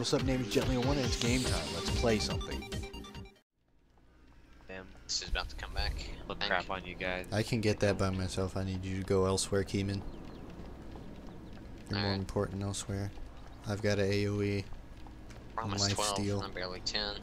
what's up? Name is Jetleo1, and it's game time. Let's play something. Damn, This is about to come back. look Thank crap on you guys. I can get that by myself. I need you to go elsewhere, Keeman. You're more Alright. important elsewhere. I've got a E. AoE. Promise life 12. steal. I'm barely 10.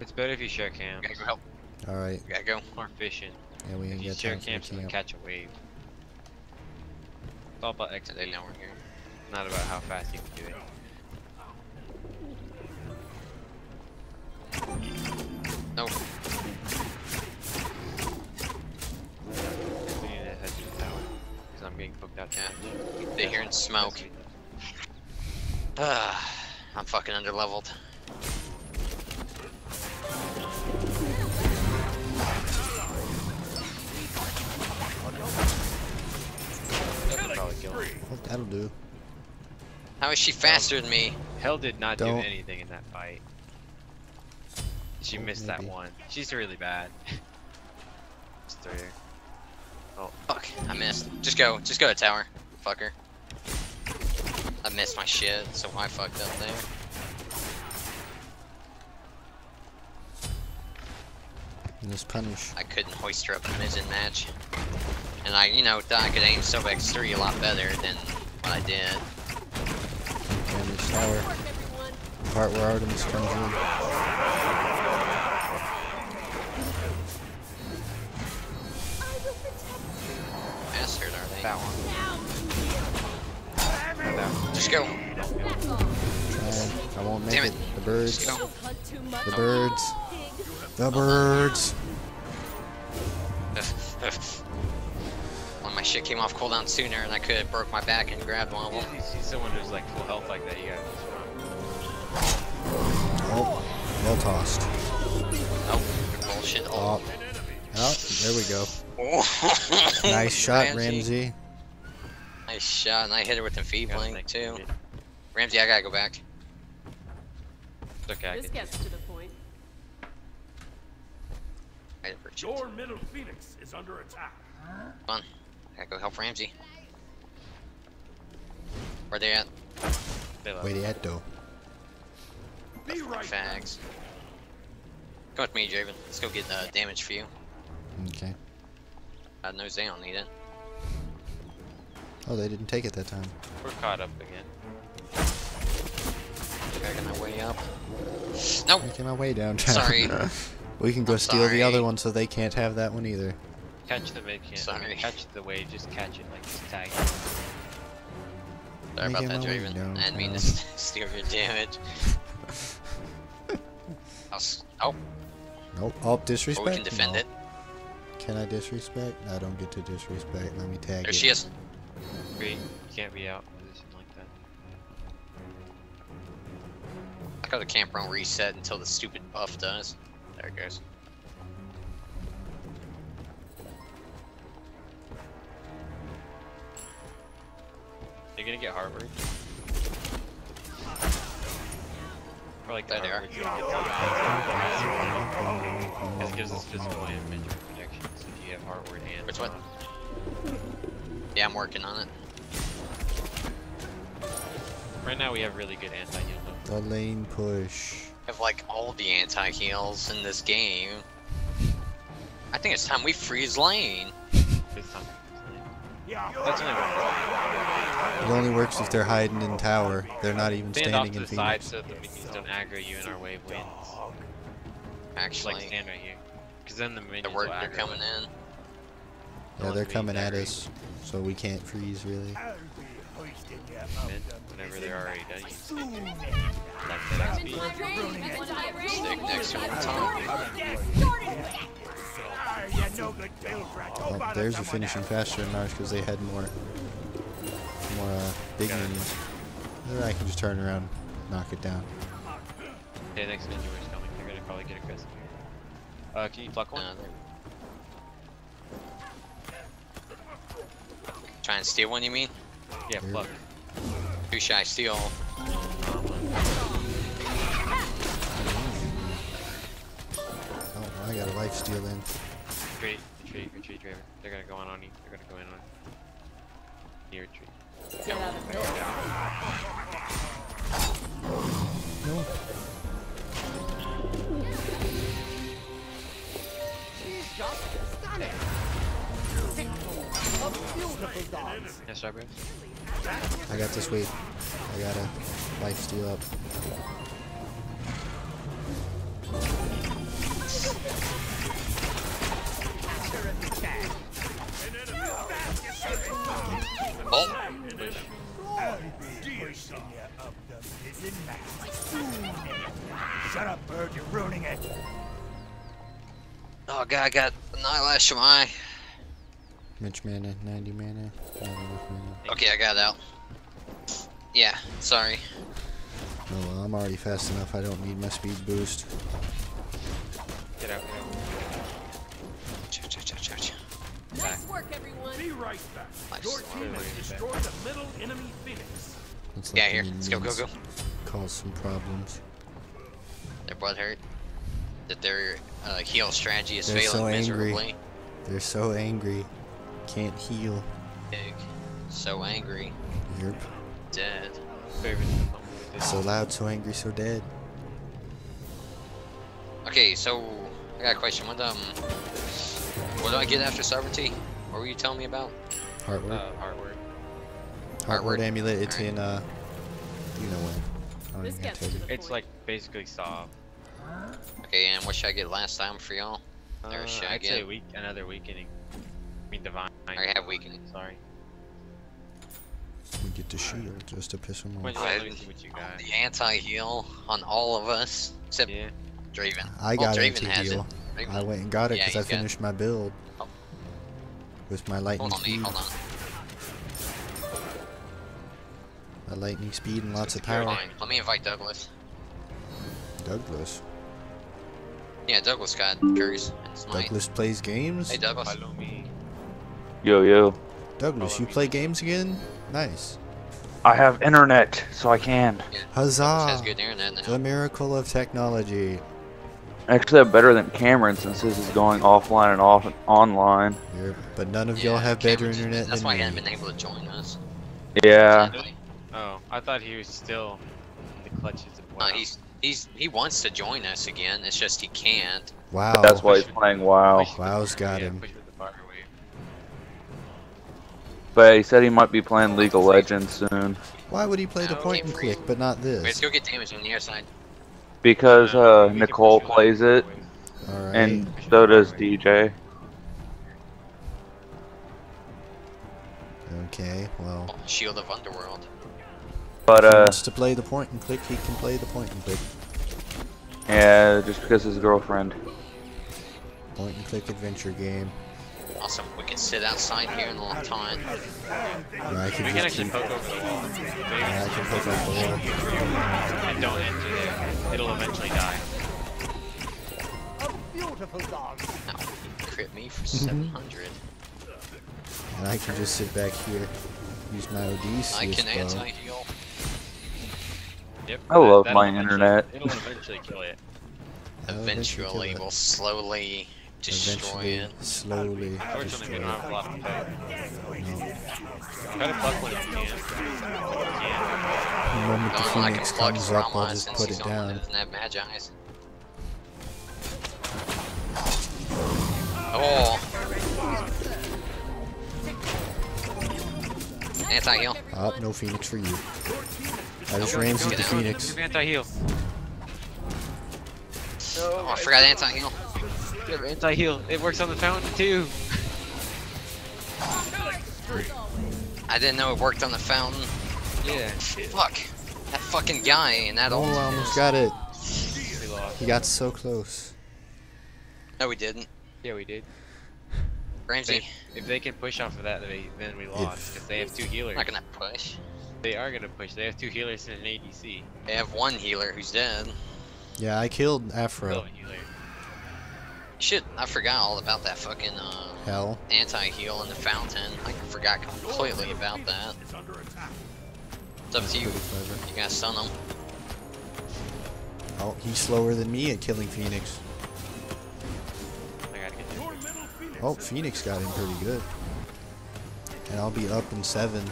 It's better if you share cams. Gotta go help. Alright, Gotta go. More fishing. yeah, we If ain't you got share time for camps, the you can camp. catch a wave. It's all about So they XP, know we're here. not about how fast you can do it. No. We need to head to the tower. Because I'm getting booked out too Yeah. much. They hear and smoke. Ah, I'm fucking underleveled. That'll probably kill him. Well, that'll do. How is she faster than me? Hell did not Don't- do anything in that fight. She Oh, missed that one. She's really bad. Just her. Oh, fuck, I missed. Just go. Just go to tower. Fucker. I missed my shit, so I fucked up there. Just punish. I couldn't hoist her up in mid match. And I, you know, thought I could aim Sobek's 3 a lot better than what I did. Damage tower. Part where Artemis comes in. That one. Not that one. Just go. I won't make Damn it. it. The birds. The birds. The birds. when my shit came off cooldown sooner and I could have broke my back and grabbed one of them. You see someone who's like full health like that, you gotta just run. Oh, well tossed. Oh, bullshit. Oh. Oh. Oh, there we go. Nice shot, Ramsey. Nice shot, and I hit her with the feed Gotta blink too. it. Ramsey, I gotta go back. It's okay, This gets to the point. I Your middle phoenix is under attack. Fun. I gotta go help Ramsey. Where they at? Where They love Wait it. at though. Be right. Fags. Come with me, Draven. Let's go get uh, damage for you. Okay. God knows they don't need it. Oh, they didn't take it that time. We're caught up again. Dragging my way up. Nope. Making my way downtown. Sorry. we can go I'm steal the other one so they can't have that one either. Catch the mid can't. Sorry. Catch the wave, just catch it, like just tag it. Sorry about that, my way Draven. I didn't mean to downtown. steal your damage. I'll s- oh, Nope. Oh, but disrespect. we can defend No. it. Can I disrespect? I don't get to disrespect. Let me tag There it. she is. Free. You can't be out in position like that. I got the camp won't reset until the stupid buff does. There it goes. You're gonna get Heartward. Or like the There they are. This gives us physical and you have Heartward and Which one? uh, Yeah, I'm working on it. Right now we have really good anti-heal. though. The lane push. I have like all the anti-heals in this game. I think it's time we freeze lane. This time. Yeah. That's only one. It only works if they're hiding in tower. They're not even Stand off standing to in the side Phoenix. so the minions don't aggro you and our wave wins. Actually, like stand right here. Cause then the minions the word will they're coming in. Yeah, they're coming at us, so we can't freeze really. I'll be hoisting you up Then, the whenever they're already done, you soon. that XP. Stick next to him. Tom. Ah, you no good build rat. Go Oh, bother theirs are finishing else. faster than ours because they had more, more uh, big Got it. minions. Or I can just turn around, knock it down. Okay, next ninja is coming. They're gonna probably get aggressive here. Uh, can you pluck one? Uh, Try and steal one, you mean? yeah, here. pluck. Who should I steal? Oh, I got a life steal in. Retreat, retreat, retreat, Draven. They're gonna go on on you. They're gonna go in on you. You retreat. Get out of here. No. Yeah, Starburst. I got this wait. I gotta life steal up. Oh, Hoisting you up the missing mast. Shut up, bird. You're ruining it. oh god, I got an eyelash Annihilation Eye. Mitch mana, 90 mana. Not enough mana. Okay, I got it out. Yeah, sorry. Oh well, I'm already fast enough. I don't need my speed boost. Get out, get Ch- ch- ch- ch- ch. Nice work, everyone. Be right back. Nice. Your team has destroyed the middle enemy phoenix. Let's Yeah, let here. Let's go, go, go. Cause some problems. Their blood hurt. That their uh, heal strategy is They're failing so angry. miserably. They're so angry. Can't heal. Big. So angry. Yerp. Dead. Favorite So loud, so angry, so dead. Okay, so I got a question. What um, what do I get after sovereignty? What were you telling me about? Heartward. uh, artwork. Heartward Heartward. amulet. It's Alright. in uh. You know when. I don't This even gets to the It's point. like basically soft. Okay, and what should I get last time for y'all? Or Uh, should I I'd say get- weak, another weakening. I mean divine. I have weakening. Sorry. We get the shield just to piss him off. I- let me see what you got. The anti-heal on all of us except Yeah. Draven. I got it Draven to has heal. it. Draven- I went and got it Yeah, because I he's it. finished my build Oh. with my lightning Hold on, speed. Hold on. My lightning speed and lots of Fine. power. Let me invite Douglas. Douglas. Yeah, Douglas got curse. It's nice. Douglas plays games. Hey, Douglas. Follow me. Yo, yo. Douglas, you play games again? Nice. I have internet, so I can. Douglas has Huzzah! good internet now. The miracle of technology. Actually, I'm better than Cameron since this is going offline and off online. Yep. But none of y'all have better internet That's than why he hasn't been able to join us. Yeah. Oh, I thought he was still in the clutches of Uh, he's he's he wants to join us again. It's just he can't. Wow. That's why he's playing WoW. Wow's got yeah, him. push with the fire wave. But he said he might be playing League of Legends soon. Why would he play the No, point can't and click, but not Wait, let's this? go get damage on the other side. Because Uh, uh, we can Nicole plays it, fire wave. Alright. and so does DJ. Okay, well. Oh, Shield of Underworld. But If he uh, wants to play the point and click, he can play the point and click. yeah, just because his girlfriend. Point and click adventure game. Awesome. We can sit outside here in the long time. Or I can We can actually keep. poke over the wall. Yeah, I can poke off the wall. And don't enter there. It'll eventually die. A beautiful dog. Now, crit me for 700. And I can just sit back here. Use my I can bow. anti-heal. Yep. I love my internet. It'll eventually kill it. Oh, I'll Eventually, kill it. we'll slowly destroy Eventually, it. slowly Fortunately, destroy we it. don't have a lot of pet. No. Try to pluck one you can. The moment the No, I can phoenix plug comes up, I'll just put it the only one down. doesn't have Magi's. Oh, anti-heal. Oh, no phoenix for you. I just Nope. Ramsey the phoenix. Anti-heal. Oh, I forgot anti-heal. Give anti-heal. It works on the fountain too. I didn't know it worked on the fountain. Yeah. Fuck. That fucking guy and that Oh, old. I almost got it. We. He got so close. No, we didn't. Yeah, we did. Ramsey, If they can push off of that, they, then we lost. Because they have two healers. not gonna push. They are gonna push. They have two healers and an ADC. They have one healer who's dead. Yeah, I killed Still Afro. A healer. Shit, I forgot all about that fucking uh, Hell. anti-heal in the fountain. I forgot completely about that. It's up to you. You gotta stun him. Oh, he's slower than me at killing Phoenix. I gotta get this. Oh, Phoenix got him pretty good. And I'll be up in seven.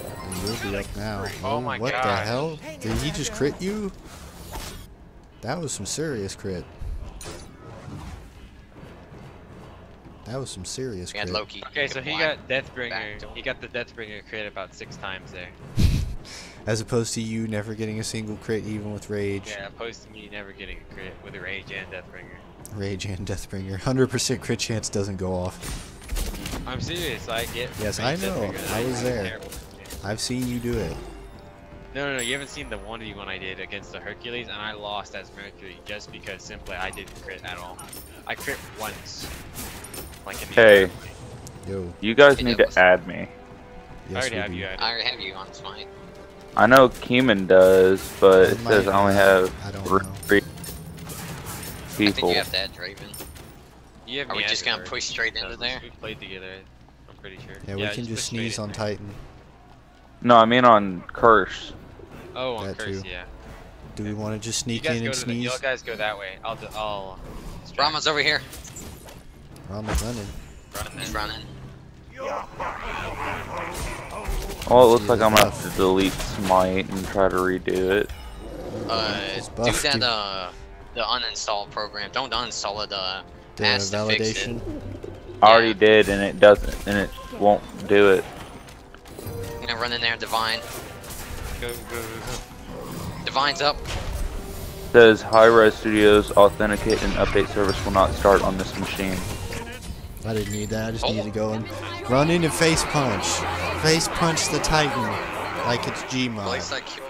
And You'll be up now. Oh my what the hell? Did he just crit you? That was some serious crit. That was some serious We had crit. Loki. Okay, so he got Deathbringer. He got the Deathbringer crit about six times there. As opposed to you never getting a single crit even with Rage. Yeah, opposed to me never getting a crit with a Rage and Deathbringer. Rage and Deathbringer. 100% crit chance doesn't go off. I'm serious. I get. Yes, Rage I know. I was there. I've seen you do it. No, no, no. You haven't seen the 1v1 I did against the Hercules, and I lost as Mercury just because simply I didn't crit at all. I crit once. Like in the Hey. Yo, You guys Hey, need Douglas. to add me. I already have do. you at I already have you on Smite. I know Keeman does, but it I says I only have I three know. I think people. you have to add Draven. You have Are we just gonna push straight into there? We've played together. I'm pretty sure. Yeah, we can push just sneeze on there. Titan. No, I mean on Curse. Oh, on That curse, too. yeah. Do we want to just sneak in and sneeze? the, you guys go that way. I'll, do, I'll. distract Rama's over here. Rama's running. run in He's running. Oh, it looks See like I'm gonna have to delete Smite and try to redo it. Uh, It's do buffed, that, uh, the uninstall program. Don't uninstall it, uh, The Ask to fix it. I already Yeah. did, and it doesn't, and it won't do it. I'm gonna run in there, Divine. Go, go, go, go. Divine's up. says Hi-Rez Studios authenticate and update service will not start on this machine. I didn't need that. I just Oh. needed to go and run in and face punch. Face punch the Titan like it's Gmod. Place that Q